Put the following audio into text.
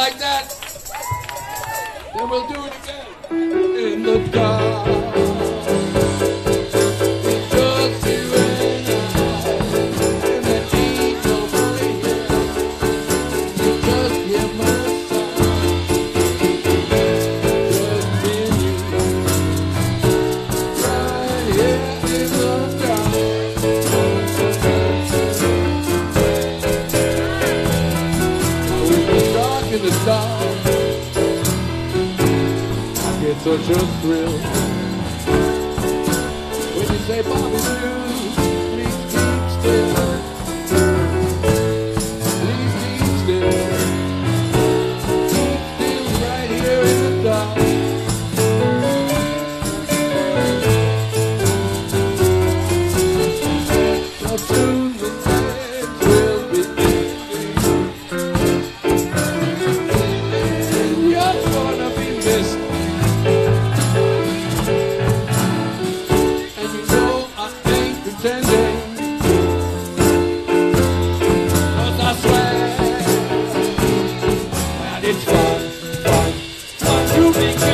like that, then we'll do it again. In the dark. such a thrill when you say Bobby Blues keep still. Please keep still. Keep still right here in the dark. sweet.